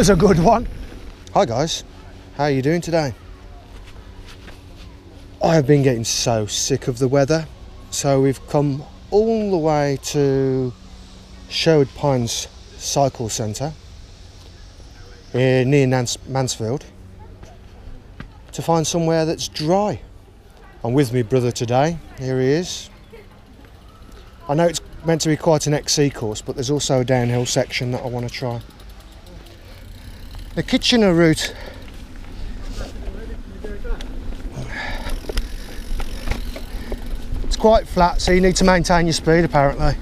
Was a good one. Hi guys, how are you doing today? I have been getting so sick of the weather, so we've come all the way to Sherwood Pines Cycle Centre near Nance- Mansfield to find somewhere that's dry. I'm with my brother today, here he is. I know it's meant to be quite an XC course, but there's also a downhill section that I want to try. The Kitchener route It's quite flat, so you need to maintain your speed apparently.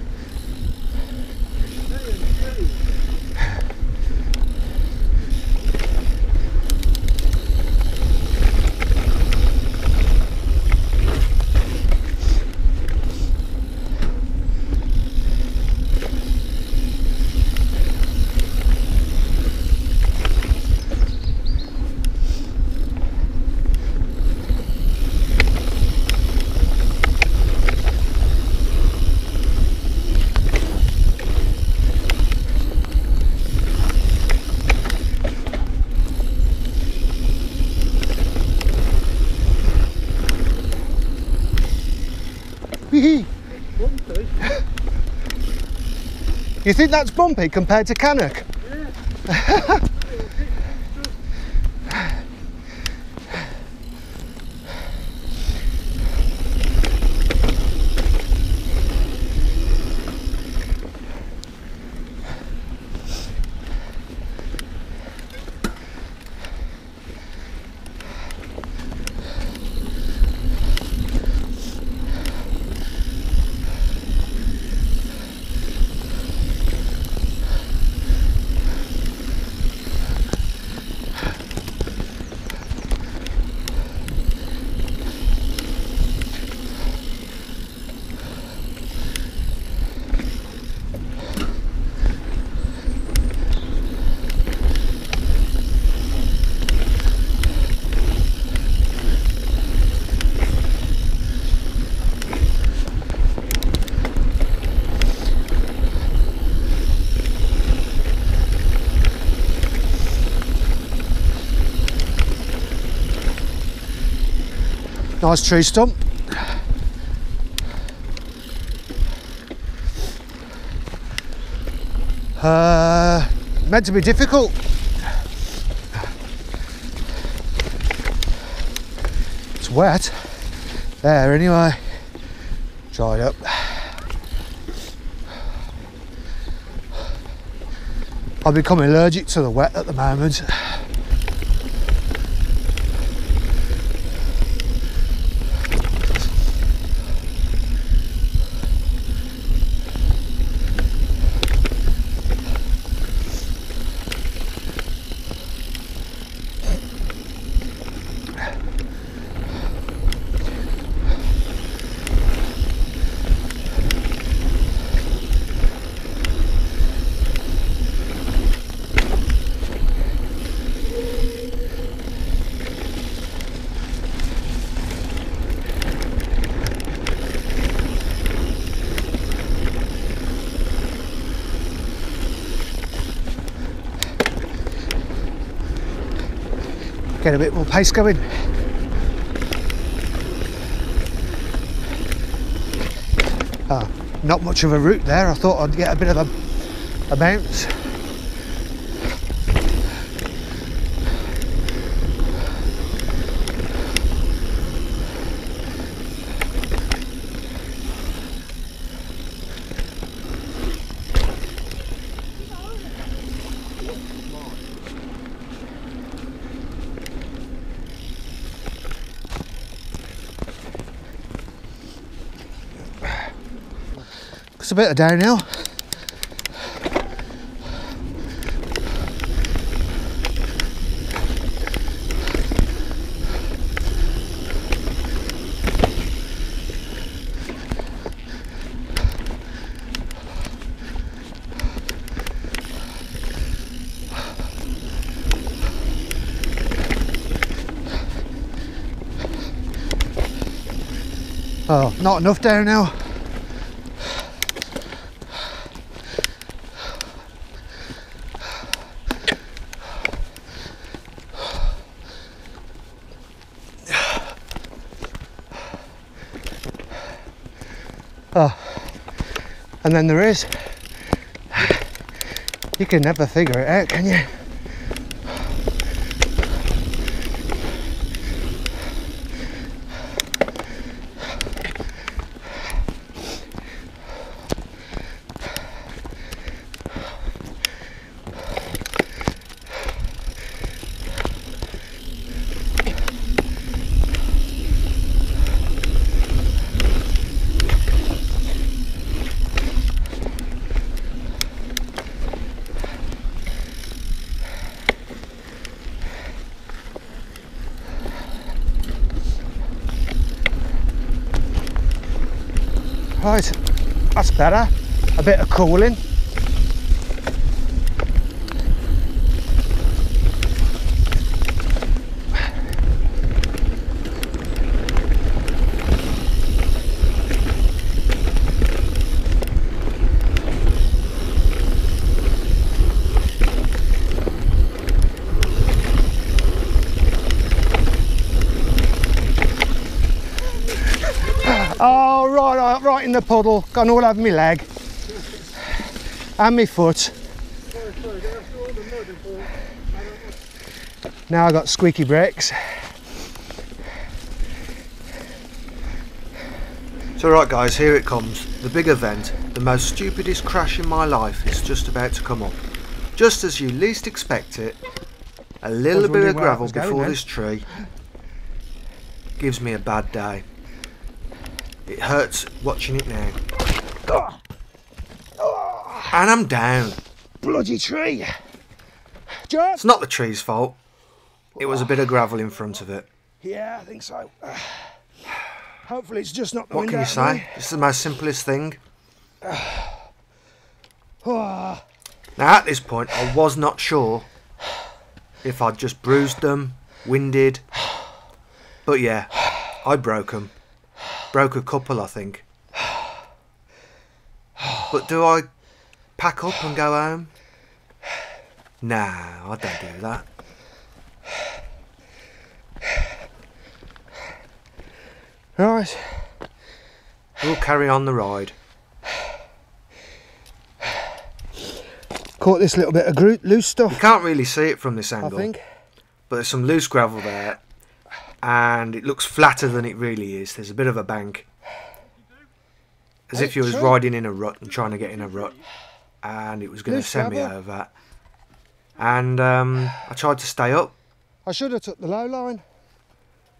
you think that's bumpy compared to Cannock? Nice tree stump. Uh, meant to be difficult. It's wet. There anyway. Dried up. I've become allergic to the wet at the moment. Get a bit more pace going. Ah, not much of a route there. I thought I'd get a bit of a, a bounce. It's a bit of downhill. Oh, not enough downhill. And then there is. You can never figure it out, can you? Right, that's better. A bit of cooling. Oh, right, right, in the puddle. Gone all over my leg. And my foot. Now I've got squeaky brakes. So right guys, here it comes. The big event. The most stupidest crash in my life is just about to come up. Just as you least expect it, a little bit of gravel was going before this tree gives me a bad day. It hurts watching it now. And I'm down. Bloody tree. John? It's not the tree's fault. It was a bit of gravel in front of it. Yeah, I think so. Hopefully it's just not the What can you out of the say? It's the most simplest thing. Now at this point I was not sure if I'd just bruised them, winded. But yeah, I broke them. Broke a couple I think. But do I pack up and go home? Nah, I don't do that. right. We'll carry on the ride. Caught this little bit of loose You stuff, can't really see it from this angle. I think. but there's some loose gravel there, and it looks flatter than it really is. There's a bit of a bank, as if you was True. riding in a rut and trying to get in a rut, and it was going to Loose send me gravel. over. And um, I tried to stay up. I should have took the low line,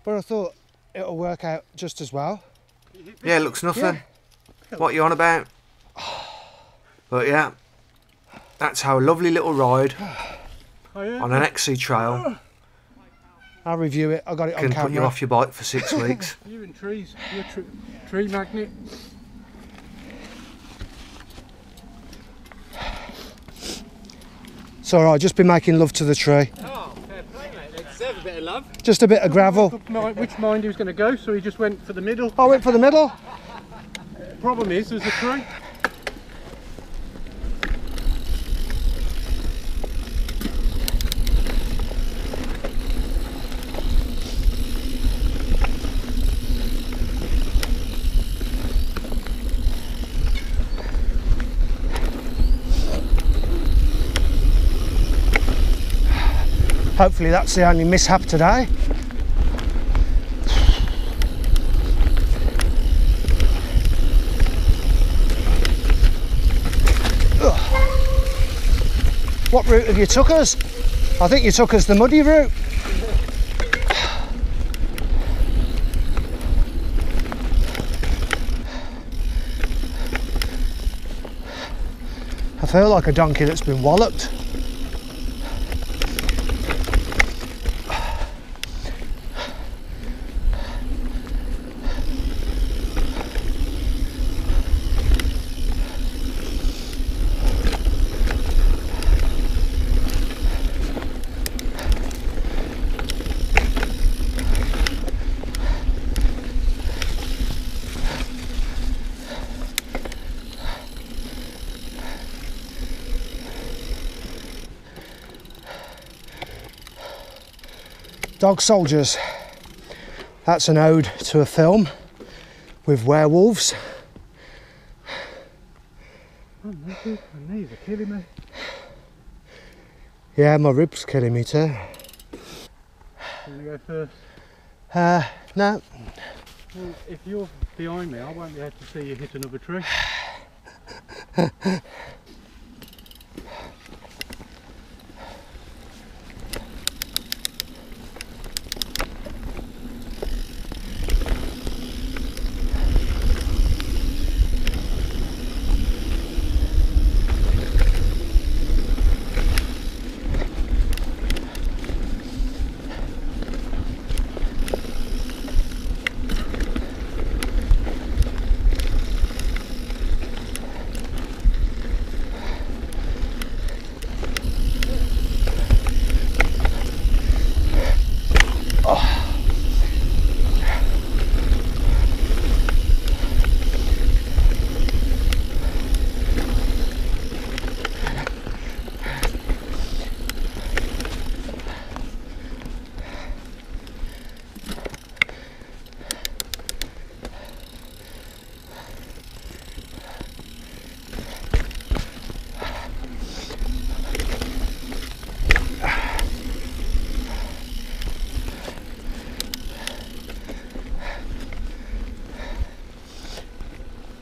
but I thought it'll work out just as well. Yeah, it looks nothing. What you on about? But yeah, that's how a lovely little ride on an XC trail I'll review it. I got it on can camera. put you off your bike for six weeks. You and trees, you're tr- tree magnet. It's all right. Just been making love to the tree. Oh, fair play, mate. They deserve a bit of love. Just a bit of gravel. Which mind he was going to go, so he just went for the middle. I went for the middle. Problem is, there's a tree. Hopefully that's the only mishap today. Ugh. What route have you took us? I think you took us the muddy route. I feel like a donkey that's been walloped. Dog Soldiers. That's an ode to a film with werewolves. My knees are killing me. Yeah, my ribs killing me too. You go first? Uh, no, Well, if you're behind me, I won't be able to see you hit another tree.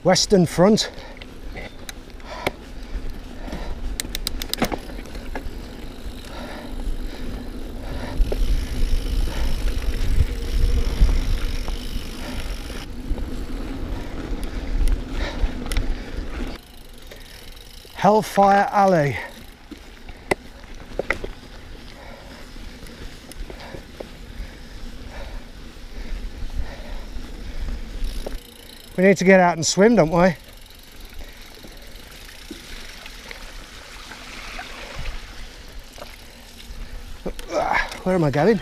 Western Front. Hellfire Alley. We need to get out and swim, don't we? Where am I going?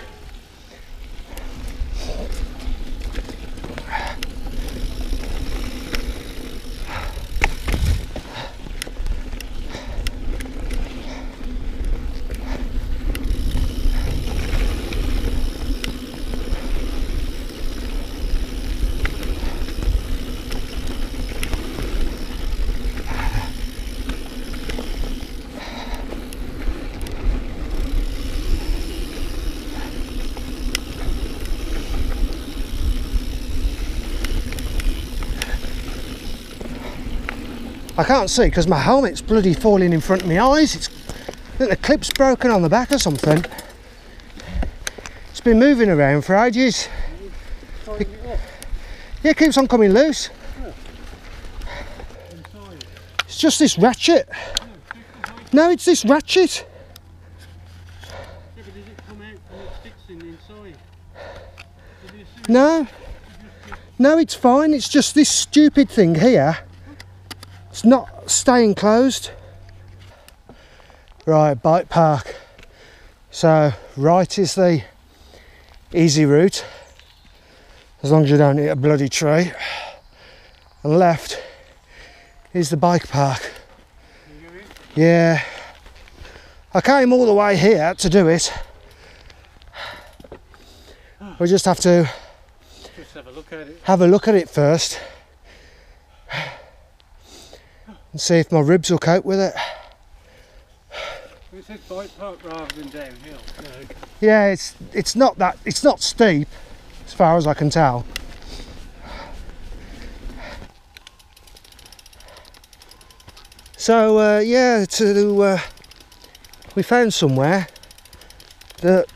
I can't see because my helmet's bloody falling in front of my eyes. It's, I think the clip's broken on the back or something. It's been moving around for ages. It Yeah, it keeps on coming loose. It's just this ratchet. No, it's this ratchet. No. No, it's fine. It's just this stupid thing here. It's not staying closed. Right, bike park. So, right is the easy route, as long as you don't hit a bloody tree. And left is the bike park. you go in? Yeah. I came all the way here to do it. We just have to Just have a look at it. have a look at it first and see if my ribs will cope with it. It says bike park rather than downhill. Yeah, it's it's not that it's not steep as far as I can tell. So uh, yeah, to uh, we found somewhere that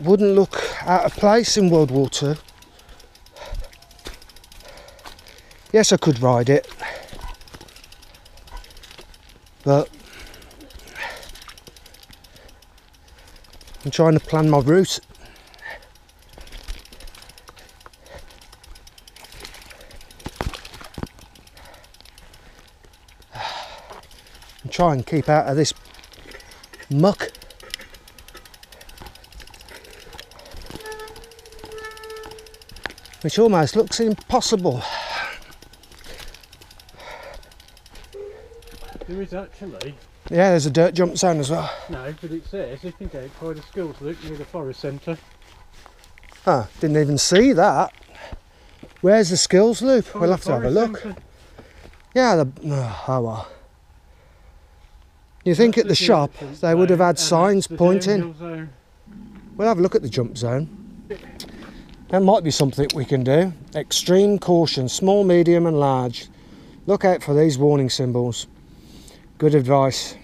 wouldn't look out of place in World War Two. Yes, I could ride it, but I'm trying to plan my route. And try and keep out of this muck. Which almost looks impossible. Is actually, Yeah, there's a dirt jump zone as well. no, but it says if you go by the skills loop near the forest centre. Ah, didn't even see that. Where's the skills loop? We'll have to have a look. centre. Yeah, the, oh, oh well. You think at the the shop they would have had signs pointing? We'll have a look at the jump zone. That might be something we can do. Extreme caution, small, medium, and large. Look out for these warning symbols. Good advice.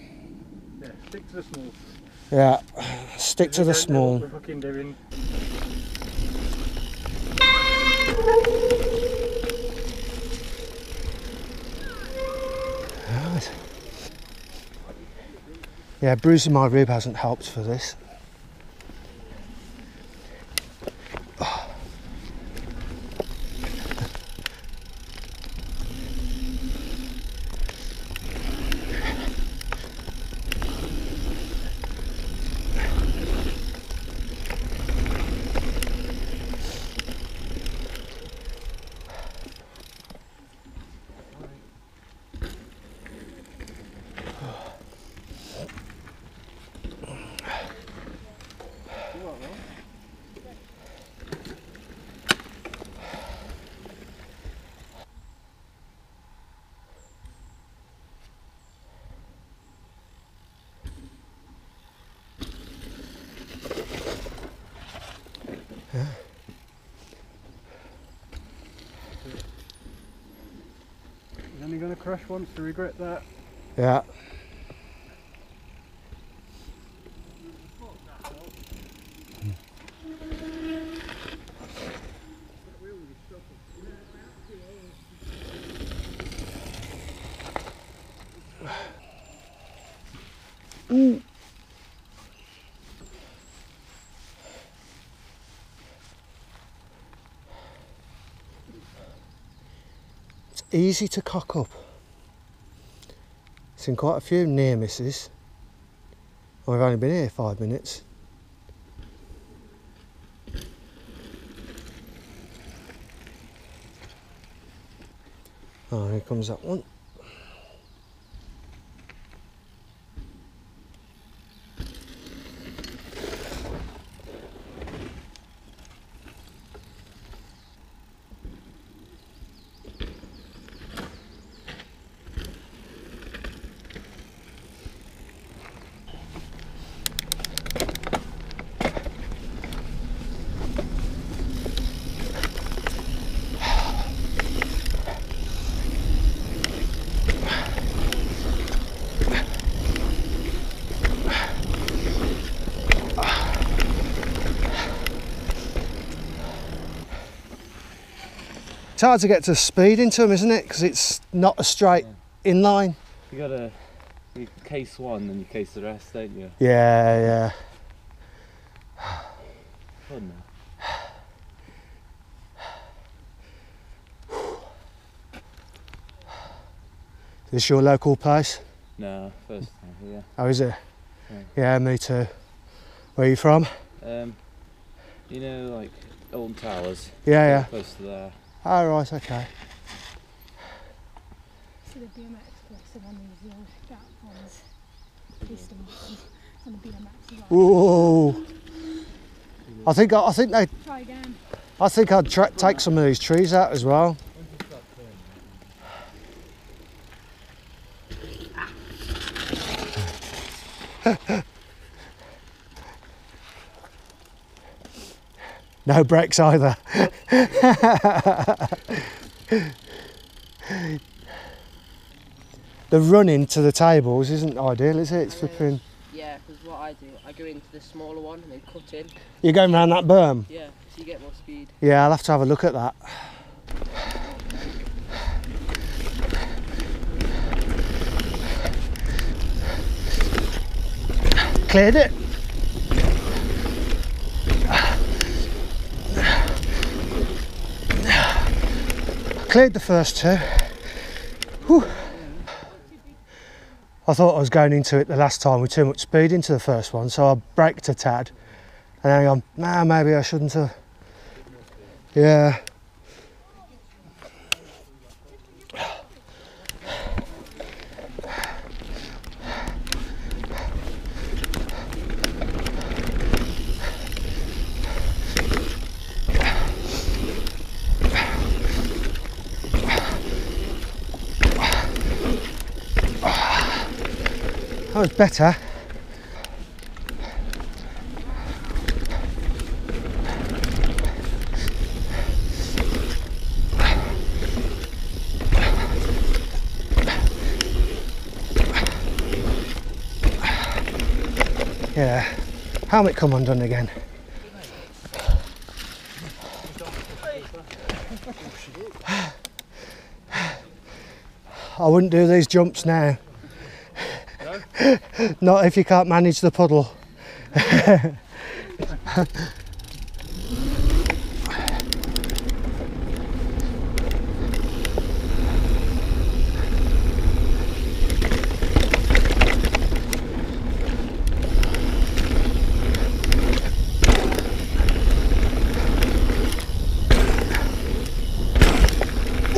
Yeah, stick to the small. Yeah, stick to the Don't know what small. We're fucking doing. Right. Yeah, bruising my rib hasn't helped for this. You're only going to crash once to regret that. Yeah. Easy to cock up. Seen quite a few near misses. Well, We've only been here five minutes. Oh, here comes that one. It's hard to get to speed into them, isn't it? Because it's not a straight inline. You gotta you case one and you case the rest, don't you? Yeah, yeah. Fun. Is this your local place? No, first time here. How is it? Yeah. Yeah, me too. Where are you from? Um, you know, like Old Towers. Yeah, yeah. Close to there. Oh, right, okay. So the BMX place, the one with the gap ones, and the BMX as well. Ooh. I think I think they. Try again. I think I'd take some of these trees out as well. No brakes either. the running to the tables isn't ideal, is it? It's flipping. Yeah, because what I do, I go into the smaller one and then cut in. You're going round that berm. Yeah, so you get more speed. Yeah, I'll have to have a look at that. Cleared it. Cleared the first two. Whew. I thought I was going into it the last time with too much speed into the first one, so I braked a tad. And then I'm, nah, maybe I shouldn't have. Yeah. Oh, that was better. Yeah, helmet come undone again. I wouldn't do these jumps now. Not if you can't manage the puddle.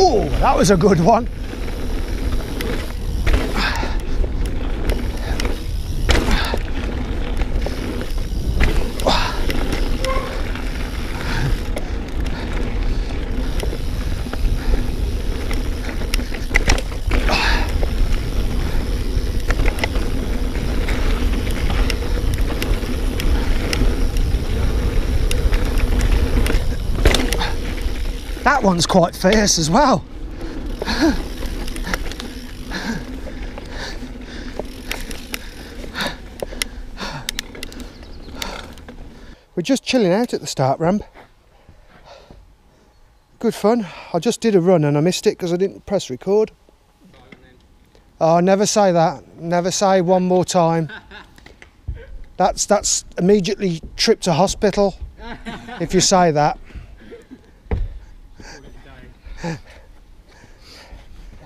Oh, that was a good one. One's quite fierce as well. We're just chilling out at the start ramp. Good fun. I just did a run and I missed it because I didn't press record. Oh, never say that. Never say one more time. That's that's immediately trip to hospital if you say that.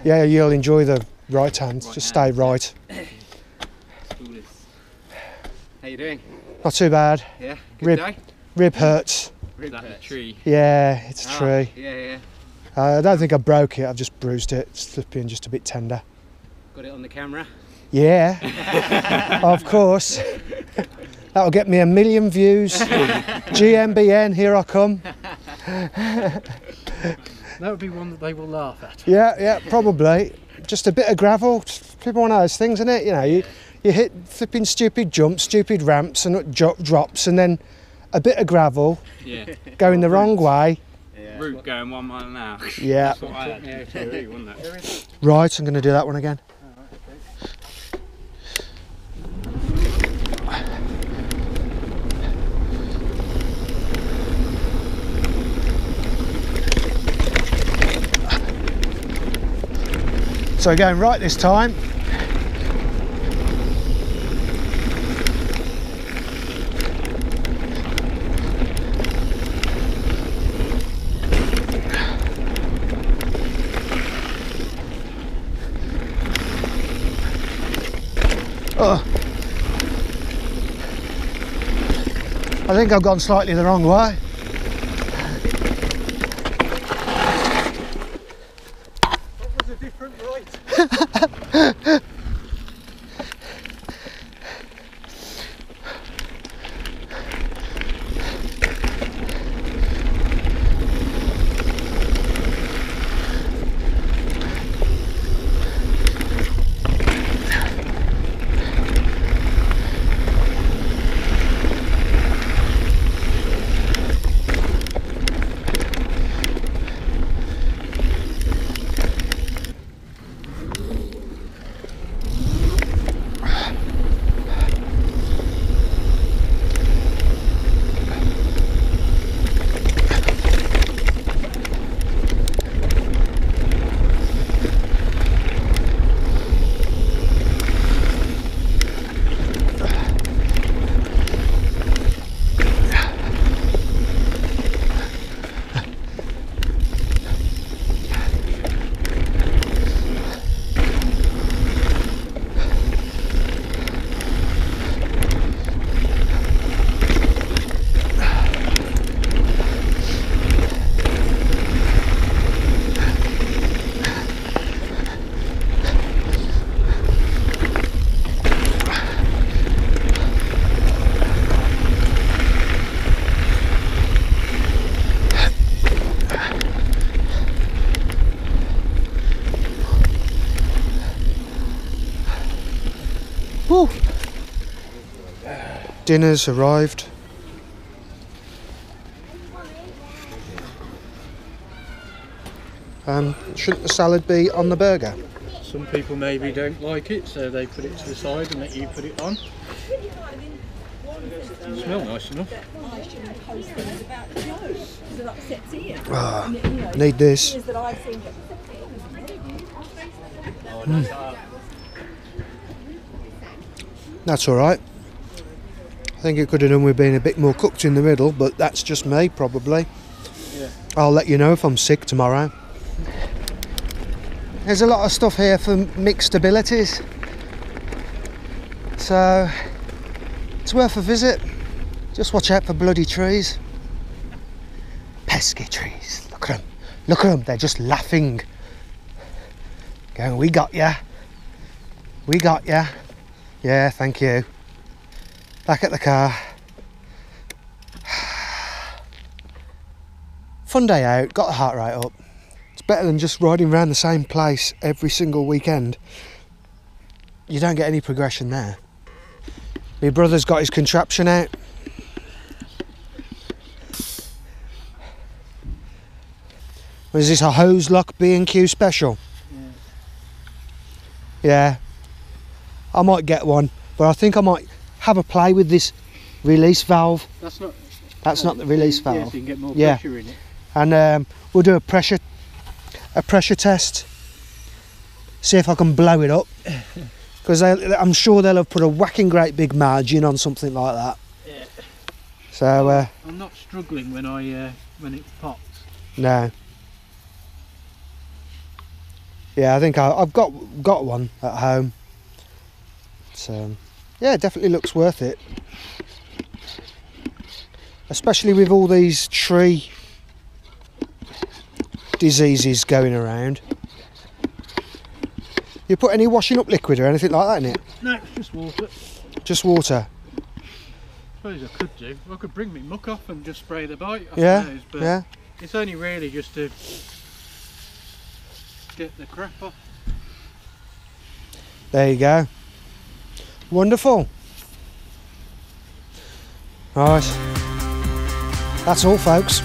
Yeah, you'll enjoy the right hand. Just stay right. How you doing? Not too bad. Yeah, good Rib- day. Rib hurts. Rib That the hurts. tree. Yeah, it's a Ah, tree. Yeah, yeah. Uh, I don't think I broke it. I've just bruised it. It's flipping just a bit tender. Got it on the camera. Yeah, of course. That'll get me a million views. GMBN, here I come. That would be one that they will laugh at. Yeah, yeah, probably. Just a bit of gravel. People one of those things, isn't it? You know, you, you hit flipping stupid jumps, stupid ramps, and jo- drops, and then a bit of gravel Yeah. going the wrong way. Yeah. Route going one mile an hour. Yeah. That's what I had to do wasn't it? Right, I'm going to do that one again. So going right this time. Oh. I think I've gone slightly the wrong way. was a different right. dinner's arrived. Um, shouldn't the salad be on the burger? Some people maybe don't like it, so they put it to the side and let you put it on. Smell nice enough. Ah, need this. Mm. That's all right. I think it could have done with being a bit more cooked in the middle, but that's just me, probably. Yeah. I'll let you know if I'm sick tomorrow. There's a lot of stuff here for mixed abilities, so it's worth a visit. Just watch out for bloody trees. Pesky trees. Look at them. Look at them. They're just laughing. Going, we got ya. We got ya. Yeah, thank you. Back at the car. Fun day out. Got the heart rate up. It's better than just riding around the same place every single weekend. You don't get any progression there. My brother's got his contraption out. Was this a Hozelock B&Q special? Yeah. I might get one, but I think I might have a play with this release valve. That's not. That's not the release Yeah, valve. so you can get more Yeah. pressure in it. And um, we'll do a pressure a pressure test. See if I can blow it up. Because I'm sure they'll have put a whacking great big margin on something like that. Yeah. So uh, I'm not struggling when I uh, when it pops. no. Yeah, I think I, I've got got one at home. So yeah, it definitely looks worth it. Especially with all these tree diseases going around. You put any washing up liquid or anything like that in it? No, it's just water. Just water. I suppose I could do. I could bring me Muc-Off and just spray the bite. I Yeah, suppose, but yeah. It's only really just to get the crap off. There you go. Wonderful. Right. That's all, folks.